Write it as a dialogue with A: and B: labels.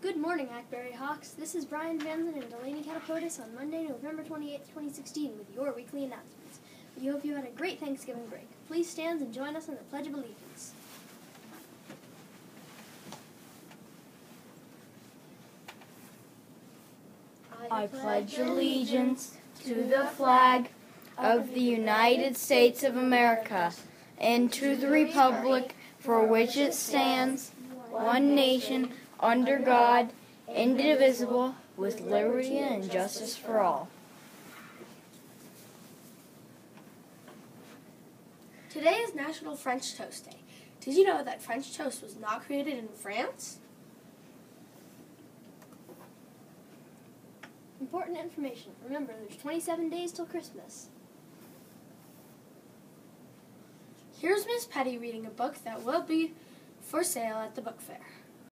A: Good morning, Hackberry Hawks. This is Brian Vanzen and Delaney Catapotis on Monday, November 28, 2016, with your weekly announcements. We hope you had a great Thanksgiving break. Please stand and join us in the Pledge of Allegiance.
B: I pledge allegiance to the flag of the United States of America and to the republic for which it stands, one nation, under God, indivisible, with liberty and justice for all.
C: Today is National French Toast Day. Did you know that French toast was not created in France?
A: Important information. Remember, there's 27 days till Christmas.
C: Here's Miss Petty reading a book that will be for sale at the book fair.